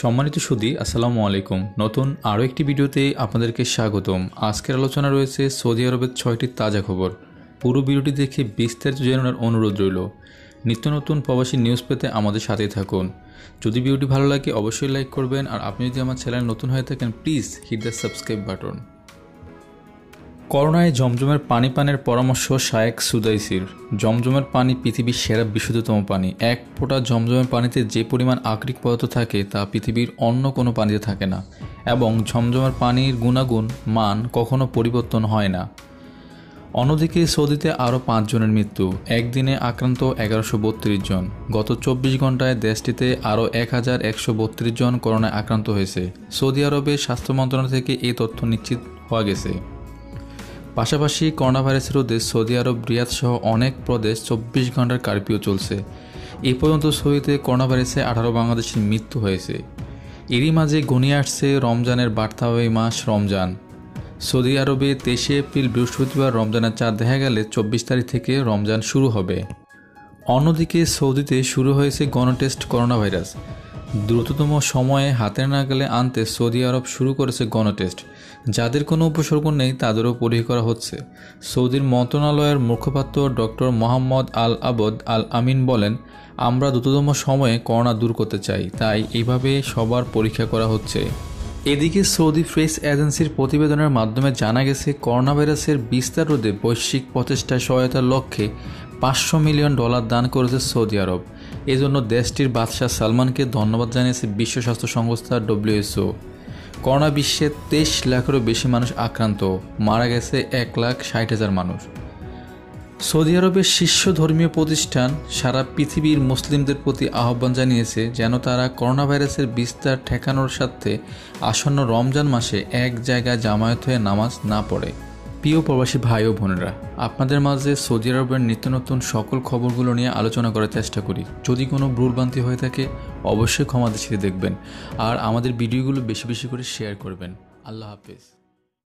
সম্মানিত সুদি, আসসালামু আলাইকুম। নতুন আরও একটি ভিডিওতে আপনাদেরকে স্বাগতম। আজকের আলোচনা রয়েছে সৌদি আরবের ছয়টি তাজা খবর। পুরো ভিডিওটি দেখে বিস্তারিত জানানোর অনুরোধ রইল। নিত্য নতুন প্রবাসী নিউজ পেতে আমাদের সাথেই থাকুন। যদি ভিডিওটি ভালো লাগে, অবশ্যই লাইক করবেন। আর আপনি যদি আমার চ্যানেল নতুন হয়ে থাকেন, please hit the subscribe button করোনায় জমজমের পানি পানের পরামর্শ শায়েক সুদাইসির। জমজমের পানি পৃথিবীর সেরা বিশুদ্ধতম পানি। এক ফোঁটা জমজমের পানিতে যে পরিমাণ আকরিক পদার্থ থাকে তা পৃথিবীর অন্য কোনো পানিতে থাকে না এবং ঝমঝমের পানির গুণাগুণ, মান কখনো পরিবর্তন হয় না। অন্যদিকে সৌদিতে আরও পাঁচজনের মৃত্যু। একদিনে আক্রান্ত এগারোশো বত্রিশ জন। গত চব্বিশ ঘন্টায় দেশটিতে আরও এক হাজার একশো বত্রিশ জন করোনায় আক্রান্ত হয়েছে। সৌদি আরবের স্বাস্থ্য মন্ত্রণালয় থেকে এই তথ্য নিশ্চিত হওয়া গেছে। পাশাপাশি করোনা ভাইরাসের রোধে সৌদি আরব, রিয়াদ সহ অনেক প্রদেশ চব্বিশ ঘণ্টার কারফিউ চলছে। এ পর্যন্ত সৌদিতে করোনা ভাইরাসে আঠারো বাংলাদেশের মৃত্যু হয়েছে। এরই মাঝে ঘনিয়ে আসছে রমজানের বার্তা বার্তাবাহী মাস রমজান। সৌদি আরবে তেইশে এপ্রিল বৃহস্পতিবার রমজানের চাঁদ দেখা গেলে চব্বিশ তারিখ থেকে রমজান শুরু হবে। অন্যদিকে সৌদিতে শুরু হয়েছে গণটেস্ট করোনা ভাইরাস দ্রুততম সময়ে হাতের নাগালে আনতে সৌদি আরব শুরু করেছে গণটেস্ট। যাদের কোনো উপসর্গ নেই তাদেরও পরীক্ষা করা হচ্ছে। সৌদির মন্ত্রণালয়ের মুখপাত্র ডক্টর মোহাম্মদ আল আবদ আল আমিন বলেন, আমরা দ্রুততম সময়ে করোনা দূর করতে চাই, তাই এইভাবে সবার পরীক্ষা করা হচ্ছে। এদিকে সৌদি প্রেস এজেন্সির প্রতিবেদনের মাধ্যমে জানা গেছে করোনা ভাইরাসের বিস্তার রোধে বৈশ্বিক প্রচেষ্টায় সহায়তার লক্ষ্যে পাঁচশো মিলিয়ন ডলার দান করেছে সৌদি আরব। এজন্য দেশটির বাদশাহ সালমানকে ধন্যবাদ জানিয়েছে বিশ্ব স্বাস্থ্য সংস্থা ডব্লিউএসও। করোনা বিশ্বে তেইশ লাখেরও বেশি মানুষ আক্রান্ত। মারা গেছে এক লাখ ষাট হাজার মানুষ। সৌদি আরবের শীর্ষ ধর্মীয় প্রতিষ্ঠান সারা পৃথিবীর মুসলিমদের প্রতি আহ্বান জানিয়েছে যেন তারা করোনা ভাইরাসের বিস্তার ঠেকানোর স্বার্থে আসন্ন রমজান মাসে এক জায়গায় জামায়াত হয়ে নামাজ না পড়ে। প্রিয় প্রবাসী ভাই ও বোনেরা, আপনাদের মাঝে সৌদি আরবের নিত্য নতুন সকল খবরগুলো নিয়ে আলোচনা করার চেষ্টা করি। যদি কোনো ভুলভ্রান্তি হয়ে থাকে, অবশ্যই ক্ষমা দৃষ্টিতে দেখবেন। আর আমাদের ভিডিওগুলো বেশি বেশি করে শেয়ার করবেন। আল্লাহ হাফিজ।